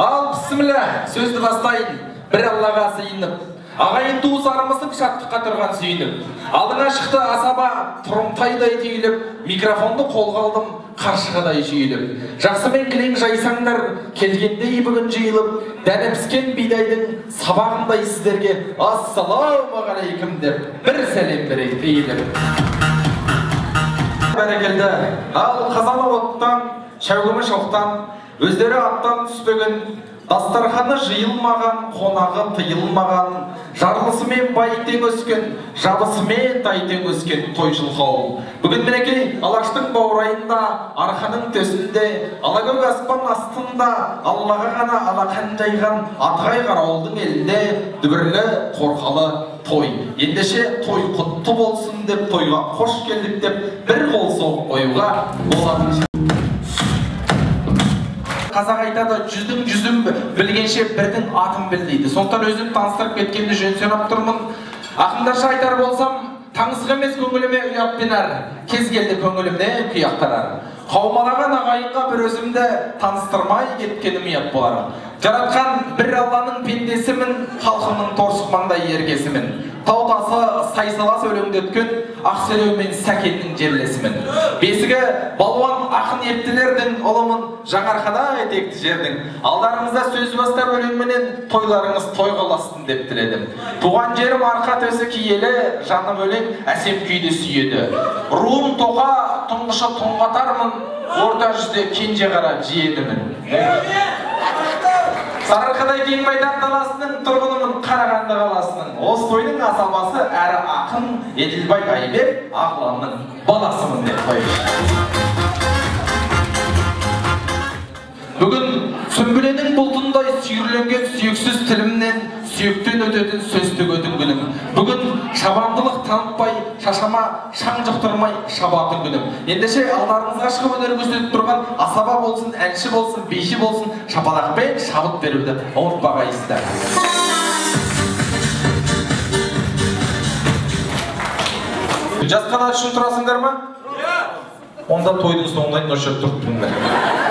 ал бісміллә сөзді бастайын. Бір аллаға сыйынып ағайын туыстарымыздың шаттыққа тұрған сүйініп алдыңа шықты асаба тұрымтайдай түйіліп микрофонды қолға алдым қаршығадай жүйіліп. Жақсымен кілең жайсаңдар келгендей бүгін жиылып дәні піскен бидайдың сабағындай сіздерге ассалаумағалейкум деп бір сәлем берейік иіліп бәрекелді. Ал қазалы оттан шәугімі шоқтан өздері аттан түспеген дастарханы жиылмаған қонағы тыйылмаған жарлысымен бай тең өскен жабысымен тай тең өскен тойшыл қауым бүгін мінекей алаштың баурайында арқаның төсінде алакөк аспан астында аллаға ғана алақан жайған атығай қарауылдың елінде дүбірлі қорқалы той. Ендеше той құтты болсын деп тойға қош келдік деп бір қол соғып қоюға болады қазақ айтады жүздің жүзін білгенше бірдің атын біл дейді. Сондықтан өзім таныстырып кеткенді жөн санап тұрмын. Ақындарша айтар болсам таңсық емес көңіліме ұят пен ар кез келді көңіліме күй ақтарар қаумалаған ағайынға бір өзімді таныстырмай кеткенім ұят болар. Жаратқан бір алланың пендесімін халқымның торсық маңдай еркесімін тау тасы сайсалас өлеңдеткен ақселеу мен сәкеннің жерлесімін. Бесігі балуан ақын ептілердің ұлымын жаңарқада етекті жердің алдарыңызда сөз бастар өлеңменен тойларыңыз той қаласын деп тіледім. Туған жерім арқа төсі киелі жаным өлең әсем күйді сүйеді. Руым тоқа тұңғышы тұңғатармын орта жүзде кенже қара жиенімін. Сарыарқадай кең байтақ даласының тұрғынымын қарағанды қаласының осы тойдың асабасы әрі ақын еділбай айбек ағыланның баласымын деп қойды бүгін сүмбіленің бұлтындай сүйірленген сүйексіз тілімнен сүйектен өтетін сөз төгетін күнім бүгін шабандылық танытпай шашама шаң жұқтырмай шабатын күнім ендеше алдарыңызға шығып өнер көрсетіп тұрған асаба болсын әнші болсын биші болсын шапалақпен шабыт беруді ұмытпағайсыздар. Жас қанат үшін тұрасыңдар ма? Онда тойдың соңына дейін осы жерде тұрып тұрыңдар.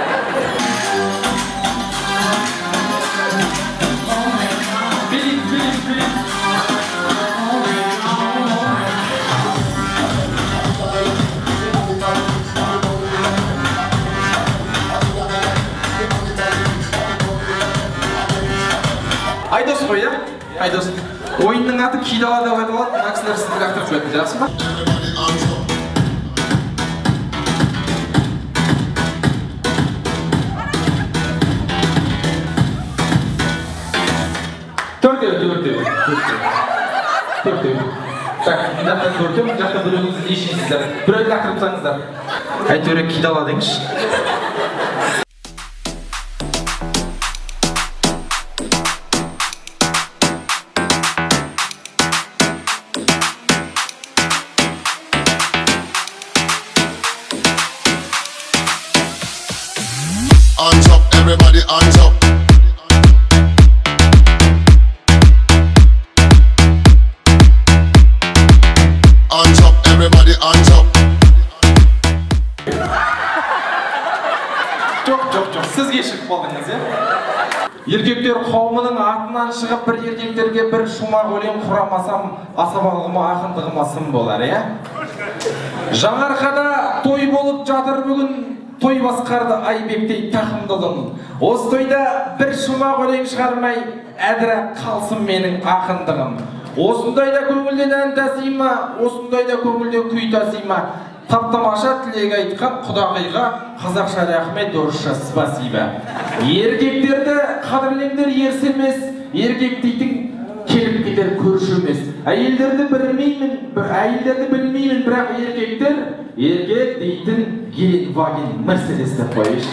Айдос ойынның аты кидала деп аталады мына кісілер сізді лақтырып жіберді жақсы ма? Төртеу төртеу төртеу так мына жақтан төртеу мына жақта біреуіңіз лишнийсіздер біреуді лақтырып тастаңыздар. Әйтеуір кидала деңізші. Everybody, everybody, жоқ жоқ жоқ сіз кешігіп қалдыңыз иә? Еркектер қауымының атынан шығып бір еркектерге бір шумақ өлең құрамасам асабалығыма ақындығыма сын болар иә? Жаңарқада той болып жатыр бүгін. Той басқарды айбектей тақымдылым осы тойда бір шумақ өлең шығармай әдіра қалсын менің ақындығым. Осындайда көңілден ән ма осындайда көңілден күй таси ма тап тамаша тілек айтқан құдағиға қазақша рахмет орысша спасибо. Еркектерді қадірлеңдер ерсі емес еркек дейтін келіп кетер көрші емес әйелдерді білмеймін б- әйелдерді білмеймін бірақ еркектер еркек дейтін гелендваген мерседес деп қояйыншы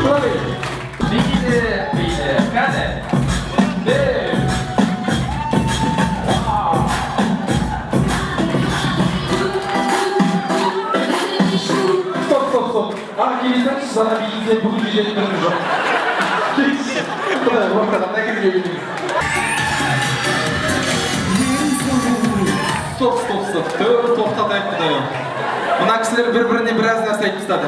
Тұра бер. Биді, биді, кәне. Бер. Стоп, стоп, стоп. Ана келесеңші, саған биіктен бүгін жететін күнім жоқ. Келдіңіз. Стоп, стоп. Төр, тоқтатайық құдайым. Мына кісілер бір-біріне біраз нәрсе айтып тастады.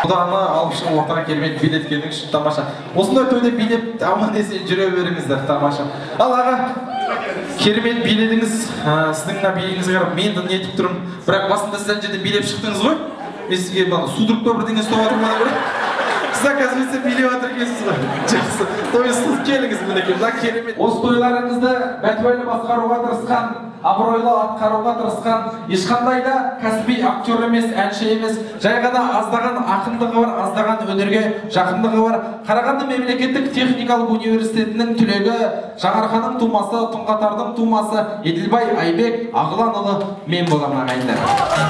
құданы алып шығып ортаға керемет билеткенің үшін тамаша осындай тойда билеп аман есен жүре беріңіздер тамаша ал аға керемет биледіңіз сіздің мына биіңізге қарап мен де нетіп тұрмын бірақ басында сіз ана жерде билеп шықтыңыз ғой мен сізге мына судырып бірдеңе ұстап жатырмын сіз оказывается билеп жатыр екенсіз ғой жақсы тойсыз келіңіз мінекей мына керемет осы тойларыңызды бәтуәлі басқаруға тырысқан абыройлы атқаруға тырысқан ешқандай да кәсіби актер емес әнші емес жай ғана аздаған ақындығы бар аздаған өнерге жақындығы бар қарағанды мемлекеттік техникалық университетінің түлегі жаңарханның тумасы тұңғатардың тумасы еділбай айбек ағыланұлы мен боламын ағайындар